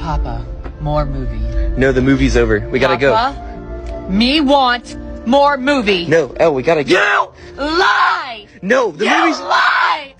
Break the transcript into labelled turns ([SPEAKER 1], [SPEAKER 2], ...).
[SPEAKER 1] Papa, more movie.
[SPEAKER 2] No, the movie's over. We gotta go.
[SPEAKER 1] Me want more movie.
[SPEAKER 2] No, oh, we gotta go.
[SPEAKER 1] You lie!
[SPEAKER 2] No, the
[SPEAKER 1] you
[SPEAKER 2] movie's.
[SPEAKER 1] lie!